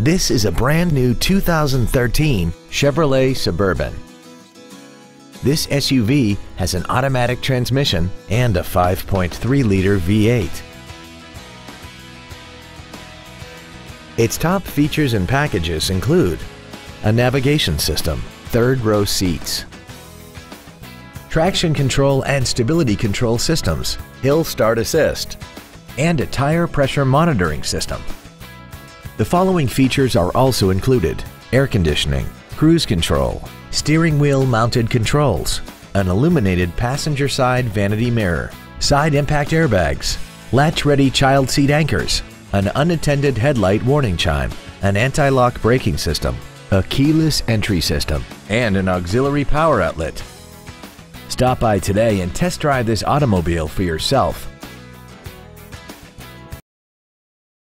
This is a brand new 2013 Chevrolet Suburban. This SUV has an automatic transmission and a 5.3-liter V8. Its top features and packages include a navigation system, third row seats, traction control and stability control systems, hill start assist, and a tire pressure monitoring system. The following features are also included. Air conditioning, cruise control, steering wheel mounted controls, an illuminated passenger side vanity mirror, side impact airbags, latch-ready child seat anchors, an unattended headlight warning chime, an anti-lock braking system, a keyless entry system, and an auxiliary power outlet. Stop by today and test drive this automobile for yourself.